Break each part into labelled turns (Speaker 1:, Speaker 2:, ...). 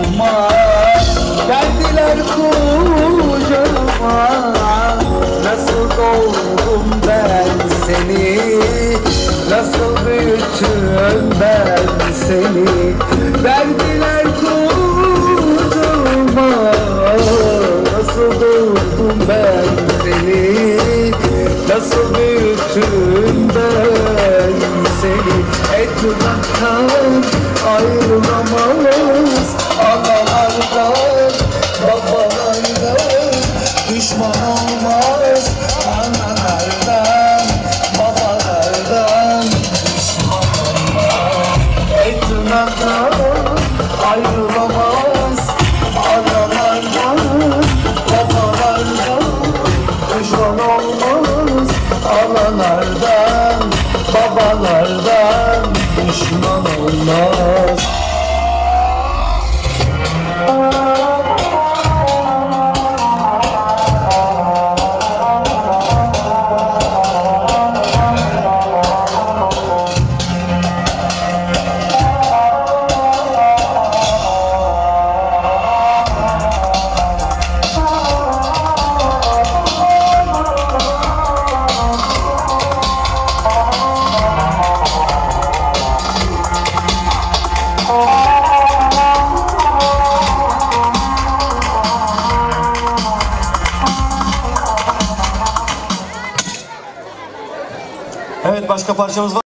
Speaker 1: aklıma Geldiler kucağıma. Nasıl doğdum ben seni? Nasıl büyüttüm ben seni? Verdiler kucağıma. Nasıl doğdum ben seni? Nasıl büyüttüm ben seni? Etraftan ayrılamaz
Speaker 2: que aparecemos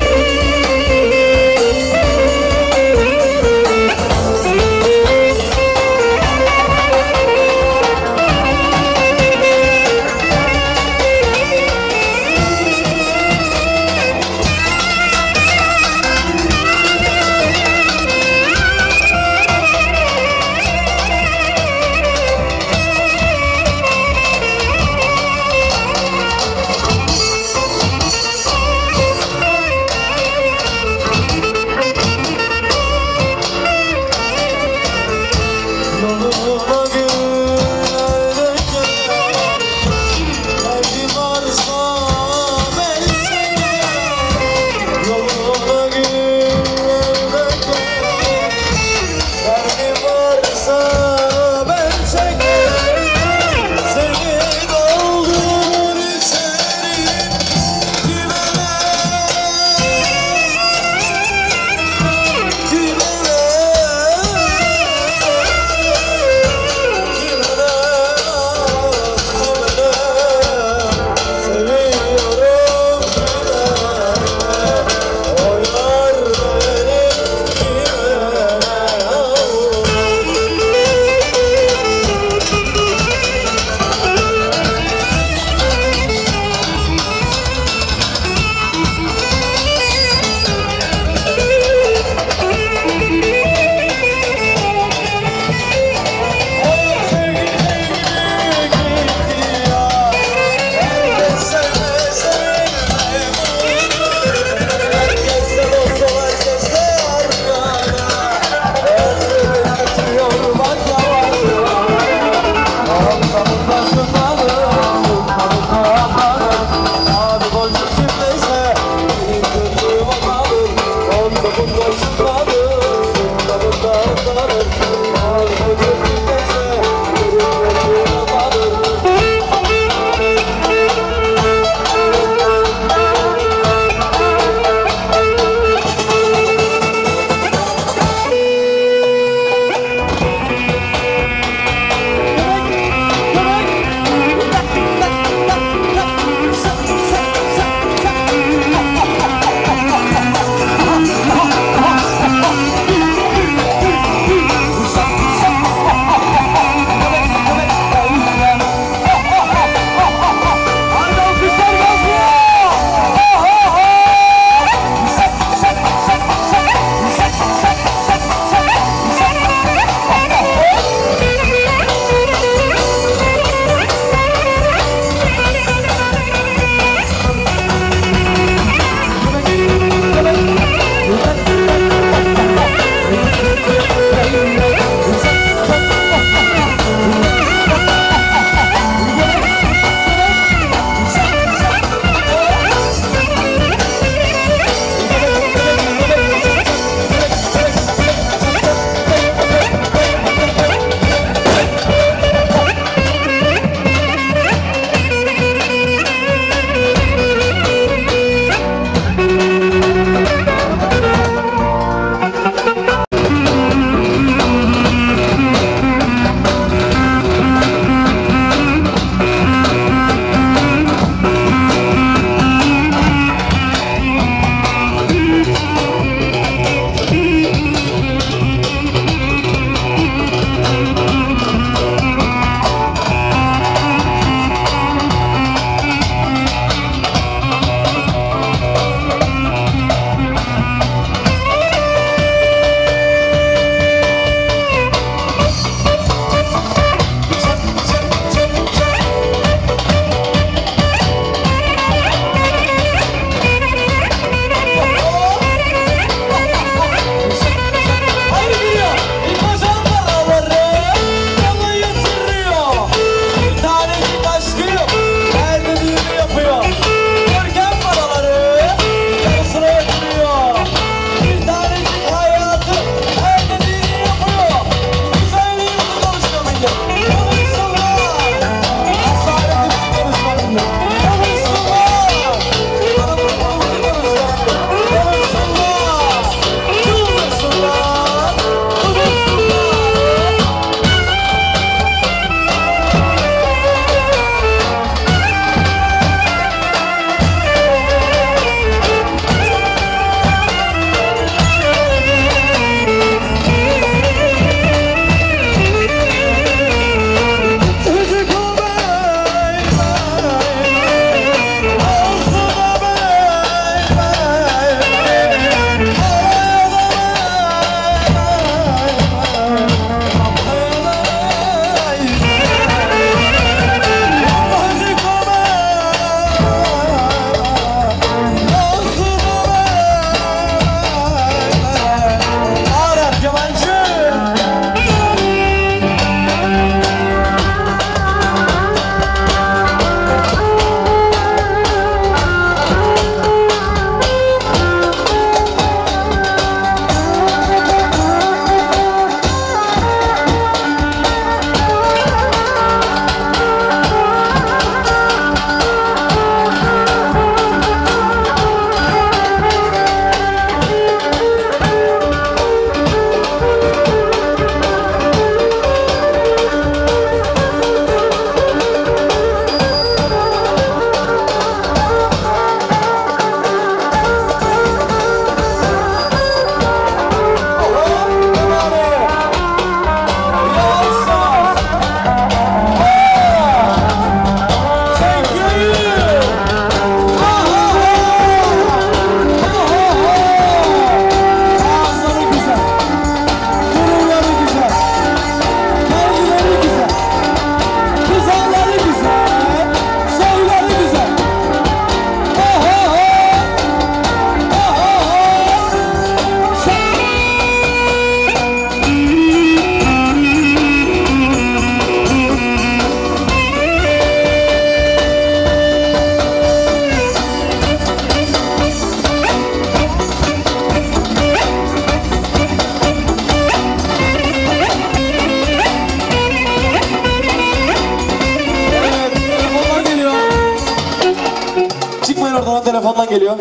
Speaker 2: geliyor.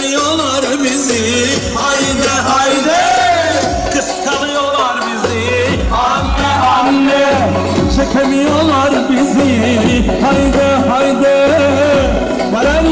Speaker 1: Kıskanıyorlar bizi. Haydi haydi. Kıskanıyorlar bizi. Anne anne. Çekemiyorlar bizi. Haydi haydi. Veren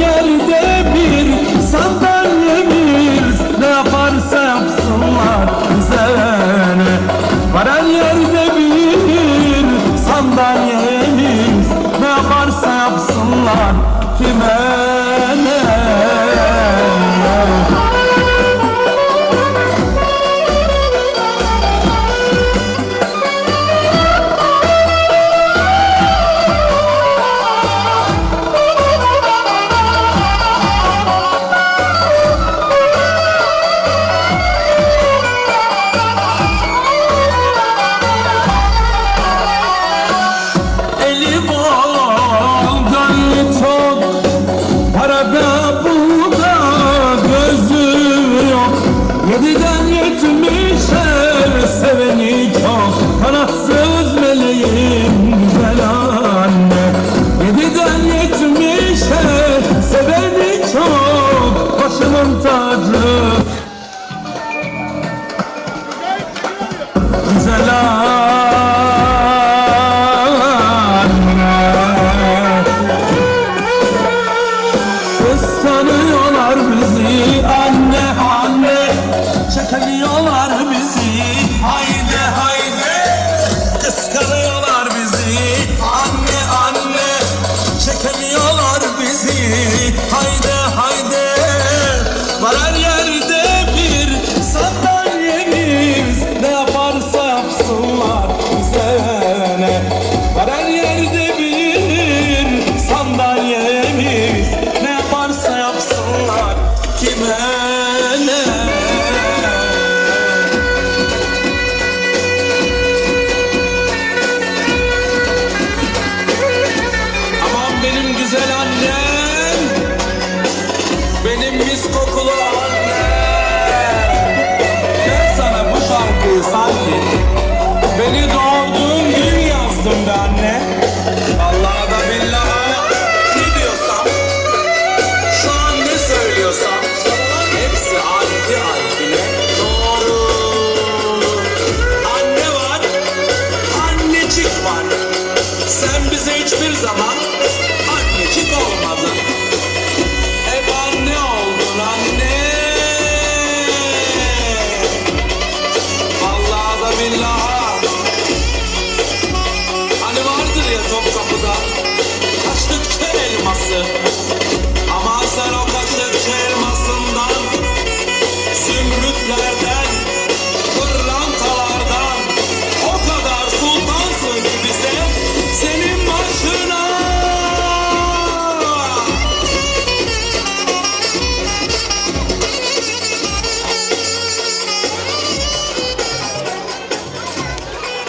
Speaker 1: Santa.